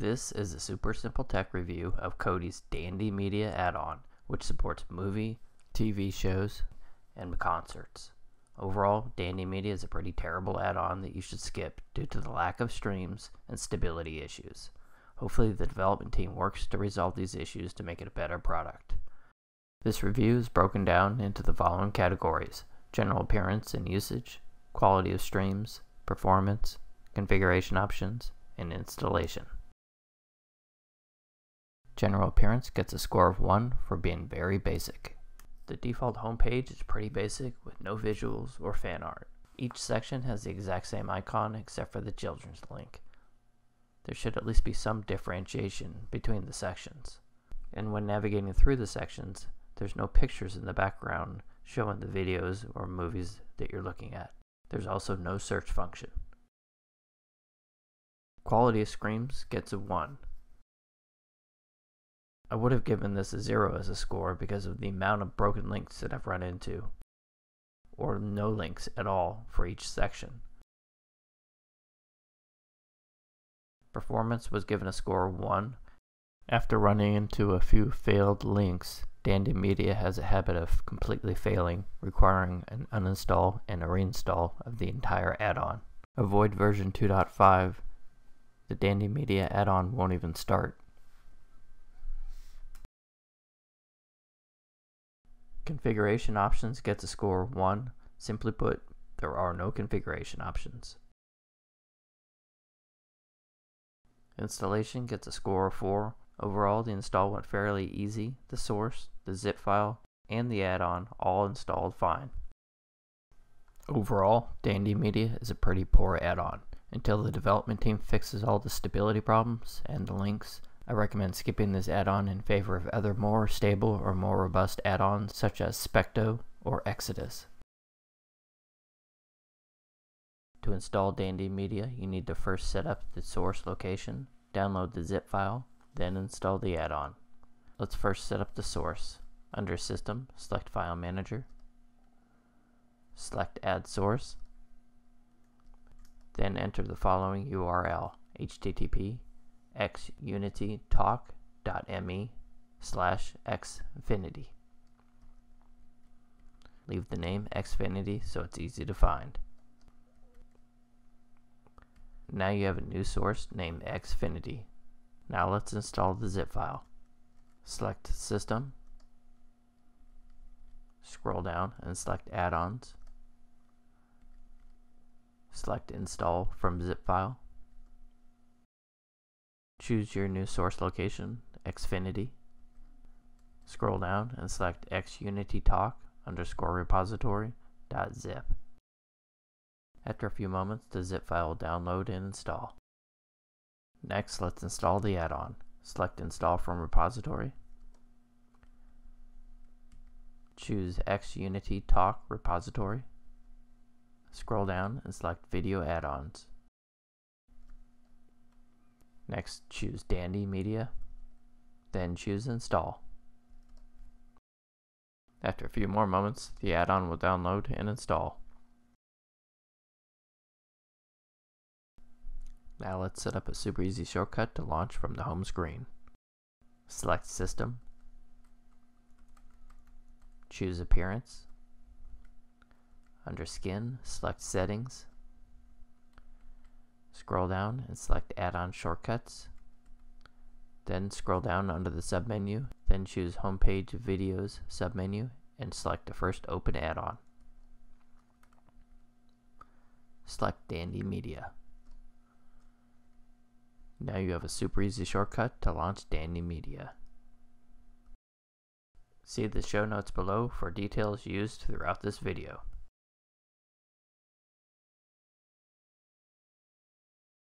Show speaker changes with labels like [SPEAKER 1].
[SPEAKER 1] This is a super simple tech review of Kodi's Dandy Media add-on, which supports movie, TV shows, and concerts. Overall, Dandy Media is a pretty terrible add-on that you should skip due to the lack of streams and stability issues. Hopefully the development team works to resolve these issues to make it a better product. This review is broken down into the following categories general appearance and usage, quality of streams, performance, configuration options, and installation. General appearance gets a score of 1 for being very basic. The default homepage is pretty basic with no visuals or fan art. Each section has the exact same icon except for the children's link. There should at least be some differentiation between the sections. And when navigating through the sections, there's no pictures in the background showing the videos or movies that you're looking at. There's also no search function. Quality of Screams gets a 1. I would have given this a 0 as a score because of the amount of broken links that I've run into, or no links at all for each section. Performance was given a score of 1. After running into a few failed links, Dandy Media has a habit of completely failing, requiring an uninstall and a reinstall of the entire add-on. Avoid version 2.5, the Dandy Media add-on won't even start. Configuration options gets a score 1. Simply put, there are no configuration options. Installation gets a score of 4. Overall, the install went fairly easy. The source, the zip file, and the add-on all installed fine. Overall, Dandy Media is a pretty poor add-on. Until the development team fixes all the stability problems and the links, I recommend skipping this add-on in favor of other more stable or more robust add-ons such as Specto or Exodus. To install Dandy Media, you need to first set up the source location, download the zip file, then install the add-on. Let's first set up the source. Under System, select File Manager, select Add Source, then enter the following URL, http xunitytalk.me slash xfinity. Leave the name Xfinity so it's easy to find. Now you have a new source named Xfinity. Now let's install the zip file. Select System, scroll down and select Add-ons. Select Install from zip file. Choose your new source location, Xfinity. Scroll down and select xunitytalk underscore repository dot zip. After a few moments, the zip file will download and install. Next, let's install the add-on. Select Install from Repository. Choose XUnityTalk repository. Scroll down and select Video Add-ons. Next, choose Dandy Media. Then choose Install. After a few more moments, the add-on will download and install. Now let's set up a super easy shortcut to launch from the home screen. Select System. Choose Appearance. Under Skin, select Settings. Scroll down and select Add-on Shortcuts. Then scroll down under the submenu, then choose Homepage Videos submenu and select the first open add-on. Select Dandy Media. Now you have a super easy shortcut to launch Dandy Media. See the show notes below for details used throughout this video.